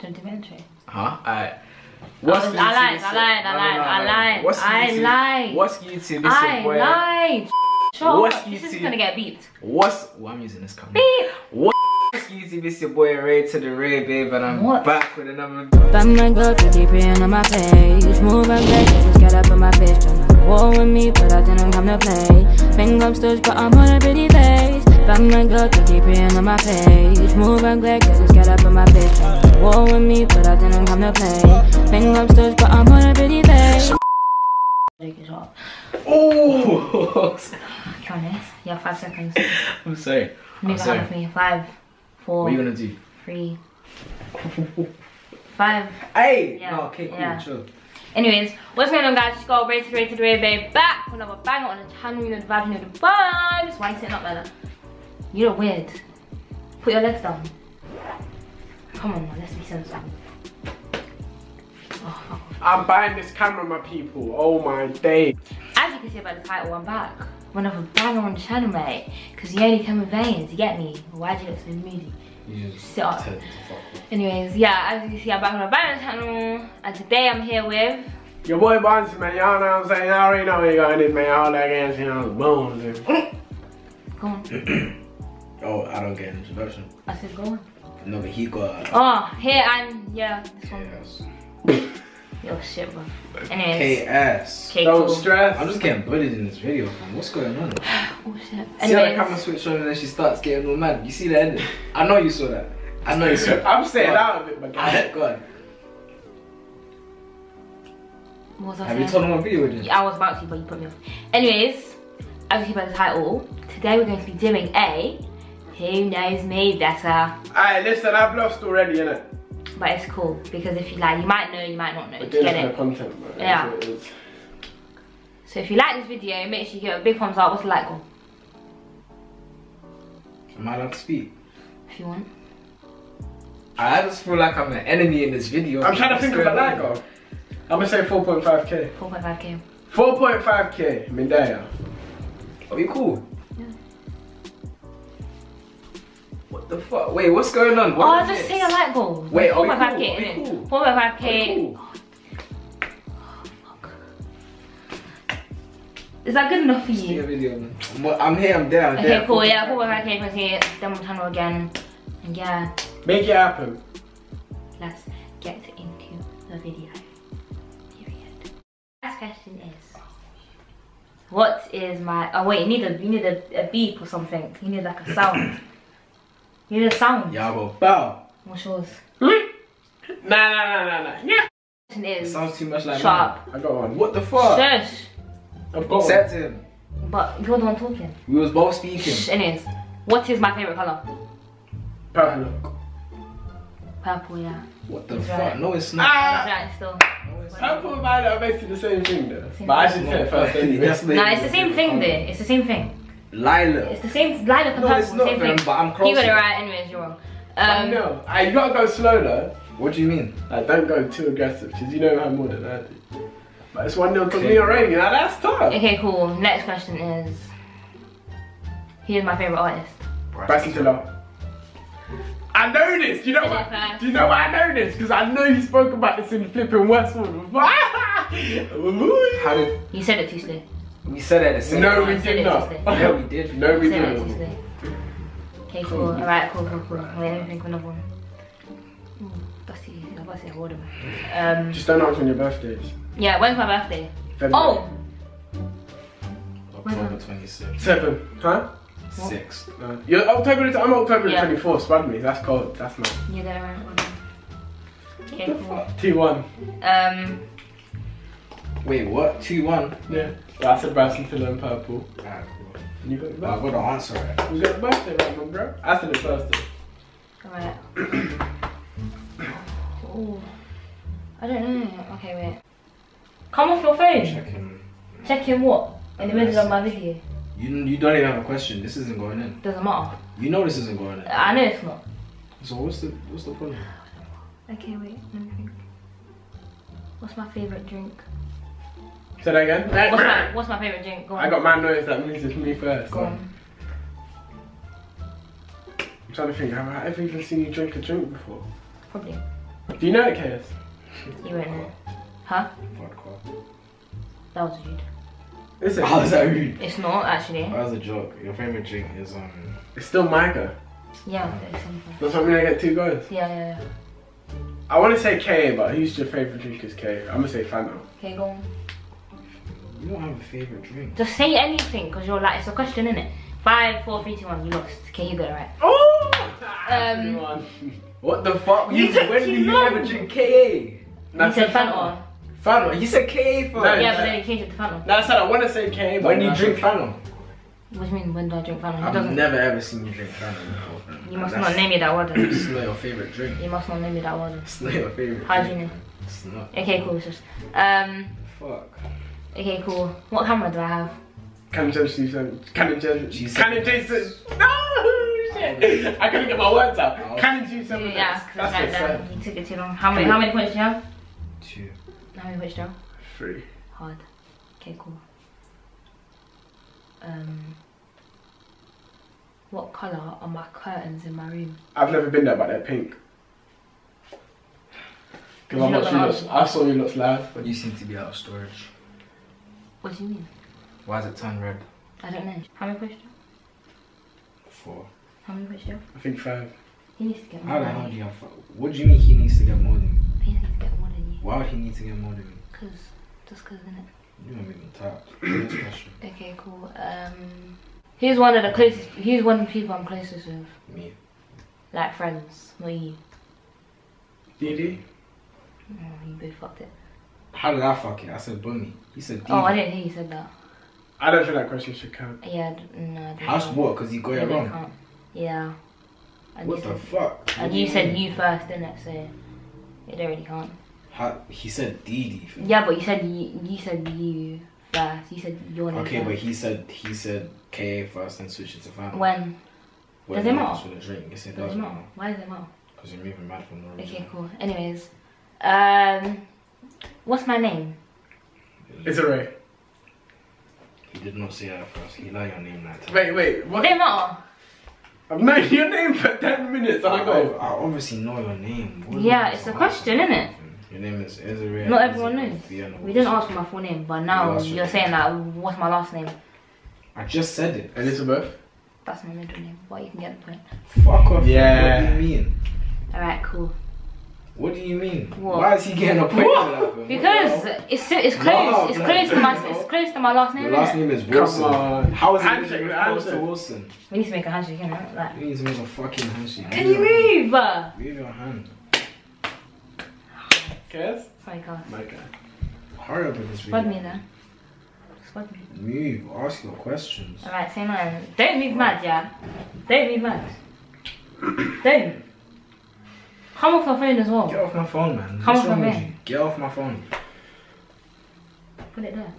Documentary. Huh? Alright. I lied, I lied, I lied, I lied. What's I lied. What's YouTube? This I your boy. lied. Shut What's up. This is gonna get beeped. What's well, I'm using this camera. Beep. What's YouTube? It's your boy Ray to the Ray, babe, and I'm What? back with another. Batman go to keep it on my page. Move and break, just get up on my face. Tryna war with me, but I didn't come to play. Finger up studs, but I'm on a pretty face. Batman go to keep it on my page. Move and break, just get up on my. Tryna war with me, but I didn't come to play. Finger up studs, but I'm on a pretty face. Take it off. Oh, Try this. You have five seconds. I'm sorry. I'm Move sorry. with me. Five, four, What are you gonna do? three, five. Hey, Yeah, no, okay, cool, yeah. chill. Anyways, what's going on guys? Just got rated, rated, rated, babe. Back with another banger on the channel. You know the vibes, you know the vibes. Why you sitting up like that? You look weird. Put your legs down. Come on. Let's be sensible. Oh. I'm buying this camera, my people. Oh my day. As you can see by the title, I'm back. With another banger on the channel, mate. Because you only come with veins, you get me? Why'd you look so moody? You Sit up. tell me to fuck off. Anyways, yeah, as you can see, I'm back on the banger channel. And today I'm here with... Your boy Bonds, man. Y'all know what I'm saying? Y'all already know we got this, man. All that gas, you know, boom. man. Go on. Oh, I don't get an introduction. I said go on. No, but he got. Oh, here and yeah, this one. KS. Yo, shit, bro. Anyways. KS. Okay, Don't cool. stress. I'm just getting bullied in this video, fam. What's going on? Oh, shit. See how the camera switch on and then she starts getting all mad. You see the ending? I know you saw that. I know you saw that. I'm staying out of it, my guy. Go on. What was I Have saying? you told him what video we're? Yeah, I was about to, but you put me off. Anyways, as you see by the title, today we're going to be doing a Who Knows Me Better. Alright, listen, I've lost already, innit? But it's cool because if you like, you might know, you might not know. We're doing get it for it. the content, bro. Yeah. what it is. So if you like this video, make sure you give it a big thumbs up. What's the like goal? Am I allowed to speak? If you want. I just feel like I'm an enemy in this video. I'm trying to think of a going lag on? goal. I'm gonna say 4.5k. 4.5k. 4.5k, Mindaya. Are you cool? What the fuck? Wait, what's going on? Oh, What is just this? say a like goal. Wait, are we 4.5k, cool? Are we innit? cool? 4.5k. Cool? Is that good enough for See a you? video, man. I'm, I'm here, I'm there, I'm there. Okay, cool. Yeah, 4.5k for see it. Then we'll channel again. And yeah, Make it happen. let's get into the video. Period. Last question is, what is my? Oh wait, you need a you need a, a beep or something. You need like a sound. You need a sound. Yeah, bro. Bow. What's yours? Nah, nah, nah, nah, nah. Yeah. Question It is sounds too much like sharp. I got one. What the fuck? Shush. I've got one. Him. But you're the one talking. We was both speaking. Shh, anyways, what is my favorite color? Purple. Purple, yeah. What the He's fuck? right. No, it's not. Ah! Is that still? No, it's. Purple and violet are basically the same thing, though. Same But I should say it first anyway. No, it's the same thing there. It's the same thing. Lilac. It's the same lilac and No, purple, it's not, same fam, thing. but I'm You got it right, anyways, you're wrong. I Um, know. I, you gotta go slow though. What do you mean? Like, don't go too aggressive, because you know how more than I do. But it's 1 0 to me already. Now that's tough. okay, cool. Next question is Who is my favorite artist? Bryson Tiller. I know this. You know Say what? Do you know why I know this? Because I know you spoke about this in flipping Westwood. How did You said it too slow. We said it the same No, time? we did not. too Yeah, we did. No, we You said it too didn't. Okay, cool. Alright, cool, cool, cool. Wait, let me think of another one. Ooh, that's easy. I was about to say hold on. Um, Just don't ask when your birthday is. yeah, when's my birthday? February. Oh! October 26th. Seven. Huh? 6th. No. You're October. I'm October Yeah. 24th. Spud me. That's cold. That's not. You got it right. hold on. Okay, cool. T1. Um, Wait, what? 2 1? Yeah. That's a Bryson Tiller and purple. Alright, cool. You got the But I birthday. got the answer right. You got the birthday right, my bro. I said it first. though. alright. oh, I don't know. Okay, wait. Come off your phone. Check him. Check in what? In the middle of my video. You, you don't even have a question. This isn't going in. Doesn't matter. You know this isn't going in. I know it's not. So what's the what's the problem? Okay, wait. Let me think. What's my favorite drink? Say that again. What's my What's my favorite drink? Go on. I got my noise. That means it's me first. Go on. I'm trying to think, have I ever even seen you drink a drink before? Probably. Do you know it, KS? You won't know. Huh? Vodka. That was rude. Is it? How is that rude? It's not actually. That was a joke. Your favorite drink is um. It's still Micah. Yeah, it's simple. Does that mean I get two goes? Yeah, yeah, yeah. I want to say K, but who's your favourite drink is K? I'm gonna say Fanta. Okay, go on. You don't have a favorite drink. Just say anything, because you're like, it's a question, innit? Five, four, three, two, one, you lost. Okay, you got it right. Oh! Um, What the fuck? You took when too did you long. ever drink KA? You Nah, said Fanta. Fanta. You said KA for. No, Yeah, but then you changed it to Fanta. No, I said I want to say K, but When do you drink Fanta? What do you mean, when do I drink Fanta? I've never ever seen you drink Fanta before. You must not name me that word. then. It's not your favorite drink. You must not name me that word. It's not your favorite. How do you drink. know? It's not. Okay, cool. Sis. Um, Fuck. Okay, cool. What camera do I have? Canon Jason. Canon Jason. She said- Canon Jason. No! Shit. I couldn't get my words out. Oh. Canon Jason. Yeah, because That's that, that, you took it too long. How many, how many points do you have? Two. How many points do you have? Three. Hard. Okay, cool. Um, what colour are my curtains in my room? I've never been there, but they're pink. Because I You're not watched you gonna. I saw you lots live. But you seem to be out of storage. What do you mean? Why is it turned red? I don't know. How many points do? Four. How many points do? I think five. He needs to get more How the hell do you. you have? Four? What do you mean he needs to get more than you? He needs to get more than you. Why would he need to get more than you? Cause, just cause, innit? You don't even talk. Next question. Okay, cool. Um, who's one of the closest? he's one of the people I'm closest with? Me. Like friends, not you. DD? Oh, you both fucked it. How did I fuck it? I said bunny. He said D. Oh, I didn't hear you said that. I don't feel that question should count. Yeah, no. I didn't How's what? Because you got Yeah, it they wrong. can't. Yeah. And What the said, fuck? and What do you said you first, didn't it? So it don't really count. How, he said D D. Yeah, but you said you, you said you first. You said your name Okay, but he said he said K first and switch it to family. When? When Does it you matter? asked for the drink. Yes, it Does does it matter? matter. Why does it matter? Because you're moving mad for no reason. Okay, cool. Anyways, um, what's my name? It's a Ray. He did not say that first. He lied your name that time. Wait, wait. What? don't matter. I've known your name for 10 minutes. I, I go. I obviously know your name. What Yeah, it's a question, isn't it? Your name is Ezra. Not everyone Ezra knows. Vienna We didn't ask for my full name, but now you're saying that. What's my last name? I just said it. Elizabeth? That's my middle name. But you can get the point. Fuck off. Yeah. What do you mean? All right, cool. What do you mean? What? Why is he getting a point for that? fam? Because What the it's it's close. No, it's close to my it's close to my last name. Your last name is Wilson. Come on. How is it Handshake, even close to. Wilson? We need to make a handshake, innit? Like, We need to make a fucking handshake. can you move? Move your hand. Kes? Sorry, Carl. My guy. Hurry up with this Spud video. me then. Spud me. Move. Ask your questions. Alright, say mine. Don't move mad, yeah? Don't move mad. Don't. Come off your phone as well. Get off my phone, man. Come What's off wrong my phone. you? Get off my phone. Put it there.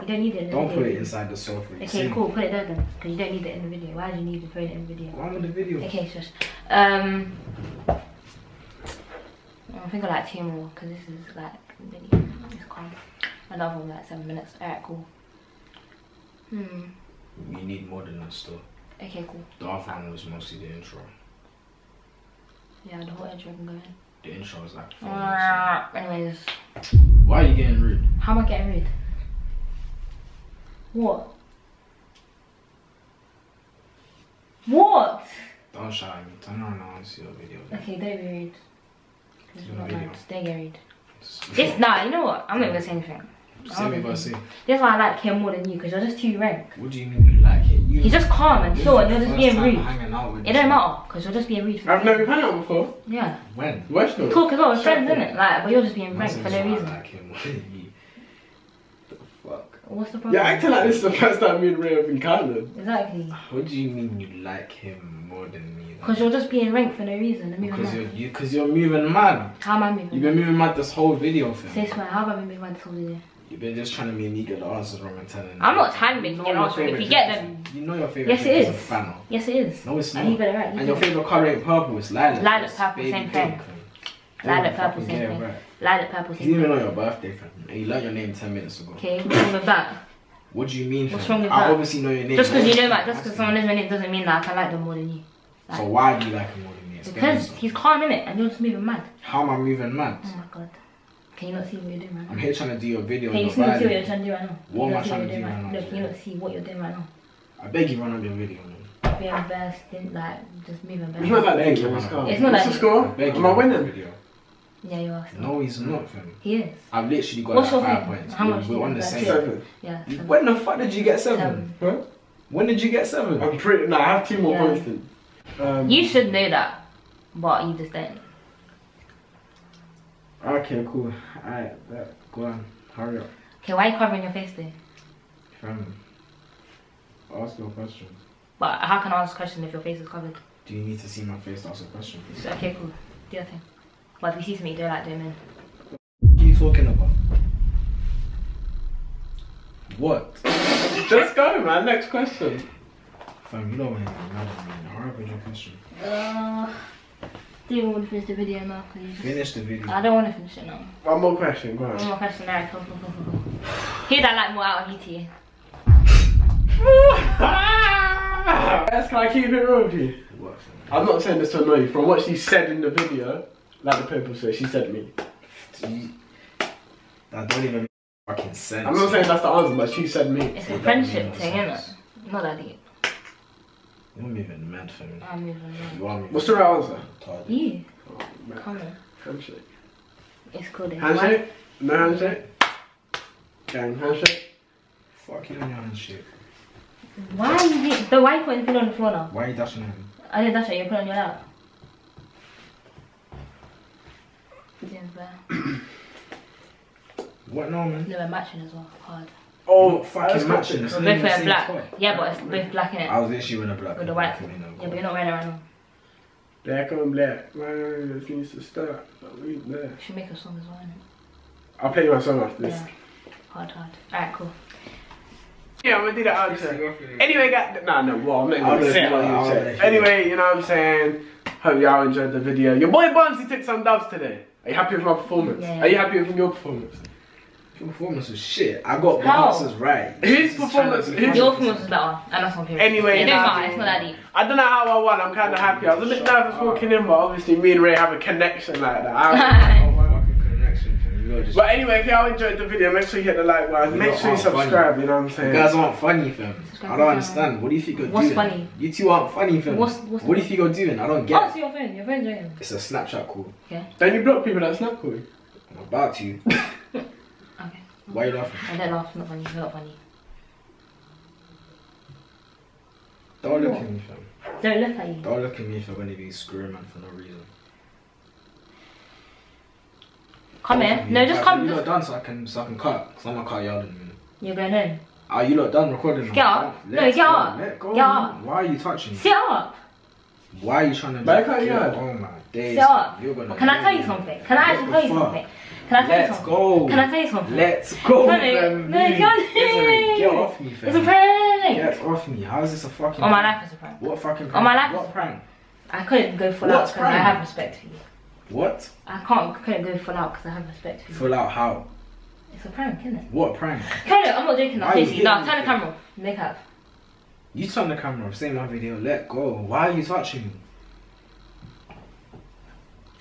You don't need it in the Don't put it inside the sofa. You Okay, see? cool. Put it there then. Because you don't need it in the video. Why do you need to put it in the video? Why with the video? Okay, shush. Um, I think I like two more because this is like really it's calm. Another one like seven minutes. Alright, cool. Hmm. We need more than that still. Okay, cool. The other one was mostly the intro. Yeah, the whole intro can go in. The intro is like. Uh, anyways, Why are you getting rude? how am I getting rude? What? What? Don't shout at me. Turn around now and see your video. Okay, don't be rude. 'Cause See we're my not video. mad. Don't get rude. Just- This, nah, you know what? I'm not gonna say anything. Say me, but say. That's why I like him more than you, because you're just too rank. What do you mean you like it? You, He's just calm and chill, and you're just first being time rude. Hanging out with It this don't matter, because you're just being rude. For I've never been out before. Yeah. When? Where's no? Talk as well, with Shut friends, up. innit? Like, but you're just being rank Nonsense for no why I reason. like him more than you. The fuck? What's the problem? You're acting like this is the first time me and Ray have encountered. Exactly. What do you mean you like him more than me? Because you're just being rank for no reason. Because you're you, cause you're moving mad. How am I moving? You've been moving mad this whole video, fam. Say swear, how have I been moving mad this whole video? You've been just trying to make me get the answers wrong and telling. I'm not trying to make You you get answers. If you get them, You know your favorite Yes, it is is. a Fanta. yes it is. No, it's And not. you got it right. You And your favorite color ain't purple, it's lilac. Lilac, It's purple, baby same pink, thing. Lilac, purple, same thing. right. Lilac, purple, You same didn't even know your birthday, fam. And you learned your name 10 minutes ago. Okay, what's wrong with that? What do you mean, What's wrong with I that? I obviously know your name. Just because you know that, that, just because someone knows my name doesn't mean that I can like them more than you. So why do you like him more than me? Because he's calm in it and you're just moving mad. How am I moving mad? Oh my god. Can you not see what you're doing right now? I'm here trying to do your video. Can you you're see, see what you're trying to do right now? What am I trying to do right now? No, can you not see what you're doing right now? I beg you run up your video, man. Being best, in, like, just moving It's not best. that Thank deep, you, man. man. It's not What's that score? I beg you Am I run up winning? video. Yeah, you are. still. No, he's not, fam. He is. I've literally got What's like five thing? points. How We're- much We're on the same. Seven. Yeah. seven. When the fuck did you get seven? Seven. Huh? When did you get seven? I'm pretty. No, I have two more Yeah. points then. Um, You should know that, but you just don't. Okay, cool. Alright, bet. go on. Hurry up. Okay, why are you covering your face though? Fam. Ask your question. But how can I ask a question if your face is covered? Do you need to see my face to ask a question? So, okay, cool. Do your thing. But if you see something don't like doing, then What are you talking about? What? Just go, man. Next question. Fam, you don't want to be mad. Hurry up with your question. Uh, do you want to finish the video now? Cause Finish the video. I don't want to finish it now. One more question. Go One more question, alright, cool, cool, cool, cool, cool. Who that like more out of you two? Yes, can I keep it real with you? What, fam? I'm not saying this to annoy you. From what she said in the video, like the people say, she said me. Do you- That don't even make fucking sense. I'm not saying that's the answer, but she said me. It's a friendship makes thing, isn't sense. it? Not that deep. You're moving mad for me. I'm moving on. You are moving What's the right answer? retarded. You, Oh, man. come on. Handshake. It's cool. then. Handshake? No handshake? Gang, handshake? Fuck you on your handshake. Why, why are you, do- so why are you putting the pillow on the floor now? Why are you dashing at me? I didn't touch it, you put it on your lap. James Bear. What now, man? No, we're matching as well. Hard. Oh, Not fucking matching. It's We're not both the wearing black. toy. Yeah, but it's both black in it. I was literally wearing a black. With the white. and you Yeah, but you're not wearing it right now. Black on black. Man, this needs to start. We there. You should make a song as well, innit? I'll play you my song after this. Yeah. Hard, hard. Alright, cool. Yeah, I'm gonna do that outro. Anyway, guys, nah, no, well, I'm not I'll gonna say it you like know, you I'll said. let you Anyway, you know what I'm saying? Hope y'all enjoyed the video. Your boy Barnsey took some dubs today. Are you happy with my performance? Yeah. Are you happy with your performance? Your performance was shit. I got my How? answers right. His She's performance- trying his- funny. Your performance was better, and that's my favourite. Anyway, it don't nah, matter, it's not that deep. I don't know how I won. I'm kind of happy. I was a bit nervous walking in, but obviously me and Ray have a connection like that. I- Fucking connection, fam. You lot just- but anyway, if y'all enjoyed the video, make sure you hit the like button. You Make sure you aren't funny. subscribe. You know what I'm saying? You saying? guys aren't funny, fam. Subscribe I don't understand. What do you think you're What's doing? funny? You two aren't funny, fam. What's- what's what do funny? you think you're doing? I don't get Oh, it. it's your phone. Your phone's ringing. It's a Snapchat call. Don't you block people that snap call you? I'm about to. Okay. Why are you laughing? I don't laugh, not funny, you're not funny. Don't look at me, fam. Don't look at you. Don't look at me if you're going to be screwing man for no reason. Come Don't here. look at me. No, just Alright, come. You lot done so I can so I can cut. Cause I'm gonna cut you out in a minute. you're going home. Are you lot done recording? now? Get up. Don't- No, let's get go. up. Let go. Get up. Why are you touching me? Sit up. Why are you trying to? But I can't yard. Oh my days. Sit up. You're gonna. Can I tell you me. something? Can I What actually tell you fuck? something? Can I tell Let's something? go. Can I you something? Let's go. No, no, no, you can't. Get off me, fam. It's a prank. Get off me. How is this a fucking? On my life, it's a prank. What fucking? On my life, What it's a prank? I couldn't go full What out because I have respect for you. What? I can't, couldn't go full out because I have respect for you. Full out how? It's a prank, isn't it? What prank? Come on, I'm not joking. Why I'm you seriously. No, turn the camera off. Make up. You turn the camera off. Say my video. Let go. Why are you touching me?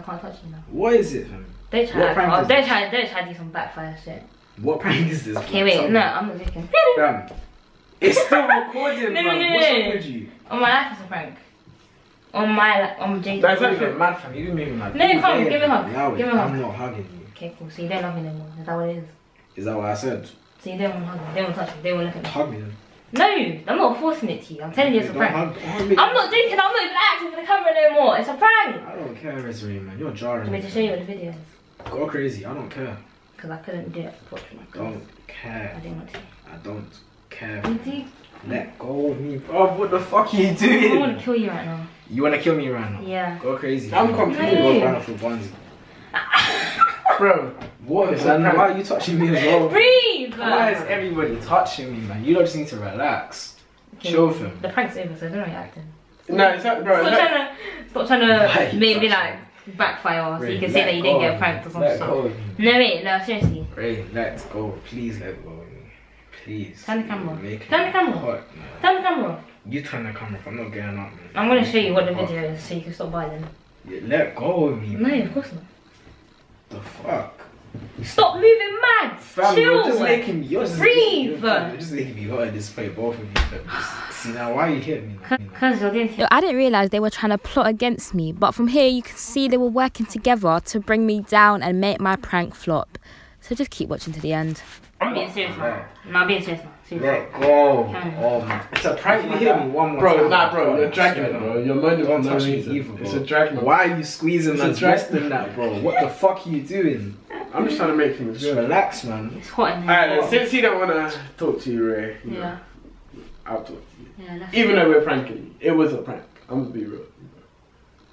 I can't touch you now. What is it, fam? Don't try. What prank is don't try. Don't try to do some backfire shit. What prank is this? Okay, wait. No. I'm not joking. Fam. It's still recording, No, no, fam. no, What's no. wrong with you? On my life, it's a prank. On my, on Jake's. That's You're actually- mad, fam. You're moving mad. No, come, give me a hug. Give me a hug. I'm not hugging you. Okay, cool. So you don't love me anymore. Is that what it is? Is that what I said? So you don't want to hug me. They won't touch me. They won't look at me. Hug me then. No, I'm not forcing it to you. I'm telling you it's a prank. hug- don't hug me. I'm not joking. I'm not even acting for the camera no more. It's a don't care, Desiree, man. You're jarring. I'm going to show you what the video. Go crazy. I don't care. Because I couldn't do it properly. 'cause Don't I care. didn't want to. I don't care. You? Let go of me, bro. What the fuck are you doing? I want to kill you right now. You wanna kill me right now? Yeah. Go crazy. I'm fam. confused. Go run off with Barnsey. Bro, What? It's a Man, prank. why are you touching me as well? Breathe! Why is everybody touching me, man? You don't just need to relax. Okay, Chill, fam. The prank's over, so I don't know how acting. No, it's not, bro. Stop it's not- trying to, stop trying to you maybe touching like backfire so you can say that you didn't get of pranked or something. Let go. No, wait, no, seriously. Ray, let's go. Please let go of me. Please. Turn the camera off. You're Turn the camera off. hot. Turn the camera off. You turn the camera off. I'm not getting up, man. I'm gonna show you what the video is so you can stop by then. Yeah, let go of me. No, of course not. The fuck? Stop moving mad! Fam, Chill! you're just making me. You're just, Breathe. You're, you're just making me hurt at this point, both of you. Just- See now, why you hitting me? Now? Because you're getting Yo, I didn't realize they were trying to plot against me, but from here you can see they were working together to bring me down and make my prank flop. So just keep watching to the end. I'm being serious now. No, I'm being serious now. Seriously. Let go. Oh. oh it's a prank. You hit me one more Bro, time. nah, bro, you're dragging Straight it, bro. You're moaning for Don't no touch me reason. either, bro. It's a drag. Why are you squeezing It's my a drag. in that, bro? What the fuck are you doing? I'm just trying to make things Just good. relax, man. It's hot in here. Alright, since you don't want to talk to you, Ray, you know, Yeah. I'll talk to you. Yeah, Even though we're pranking, it was a prank. I'm gonna be real.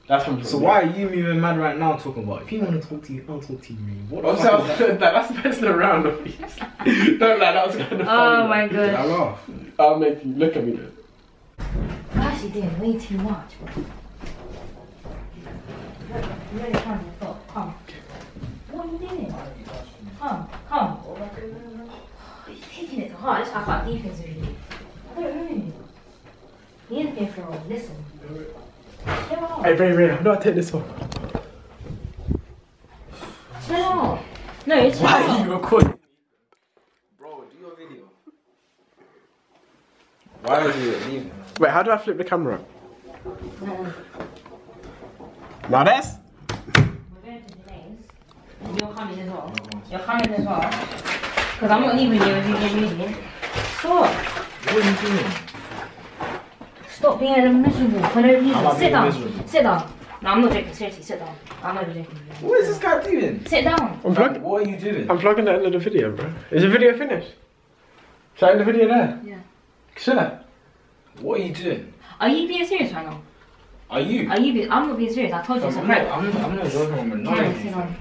That's what I'm So trying why are you moving mad right now talking about? If you want to talk to you, I'll talk to you. man. What the Also, fuck is that? that, that's messing around. obviously. Don't lie, that was kind of funny. Oh my Did I god. laugh? I'll make you look at me then. You're actually doing way too much, bro. You're really trying to stop. Come. What are you doing? Come, come. You're taking it to heart. That's why I can't defense with you. I don't know you. He is being for a listen. Chill out. Hey, Ray, Ray, how do I take this one? Chill out. No, it's chill Why are out. you recording? Bro, do your video. Why are you leaving? Wait, how do I flip the camera? No, Now that's. We're going to Janae's. And you're coming as well. You're coming as well. Because I'm not leaving you if you get music. Stop. What are you doing? Stop being a miserable for no reason. I'm not Sit being down. miserable. Sit down. No, I'm not joking. Seriously, sit down. I'm not joking. What is this guy doing? Sit down. I'm vlogging. What are you doing? I'm vlogging the end of the video, bro. Is the video finished? Should I end the video there? Yeah. Should I? What are you doing? Are you being serious right now? Are you? Are you? Be- I'm not being serious. I told you I'm it's a not, prank. I'm not, I'm not joking, I'm Come annoying sit you. down.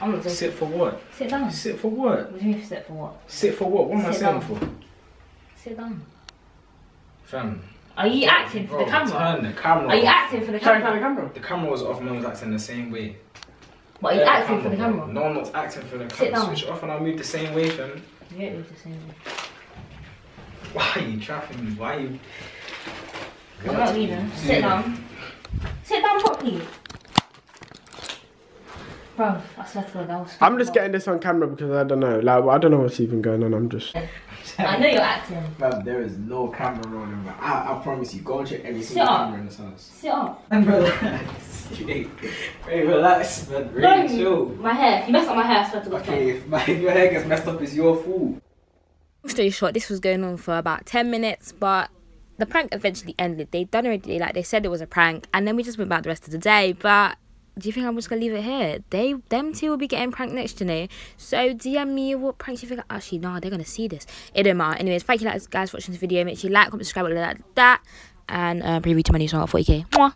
I'm not joking. Sit for what? Sit down. Sit for what? What do you mean sit for what? Sit for what? What am I Sit sitting down. for? Sit down. Fam. Are you acting for the camera? Turn the camera. Are you off. acting for the Should I turn camera? the camera? The camera was off, man was acting the same way. But are you Turn acting for the bro. camera? No, I'm not acting for the Sit camera. down. Switch it off and I'll move the same way, fam. You don't need to say anything. Why are you trapping me? Why are you. I'm not leaving. Sit down. Sit down properly. Bro, I swear to God, that was. I'm just getting this on camera because I don't know. Like, I don't know what's even going on. I'm just. I know you're acting. Fam, there is no camera rolling, man. I, I promise you, go and check every Sit single up. camera in this house. Sit up. And relax. hey, hey, relax, man. Really Don't. chill. My hair. If you mess up my hair, I swear to God. Okay, if, my, if your hair gets messed up, it's your fault. Long story short, this was going on for about 10 minutes, but the prank eventually ended. They done already, like they said it was a prank, and then we just went back the rest of the day. But do you think I'm just gonna leave it here? They, them two will be getting pranked next, know. So DM me what pranks you think. Actually, no, they're gonna see this. It don't matter. Anyways, thank you guys for watching this video. Make sure you like, comment, subscribe, all of that, that, and uh, preview to my new song at 40k. Mwah.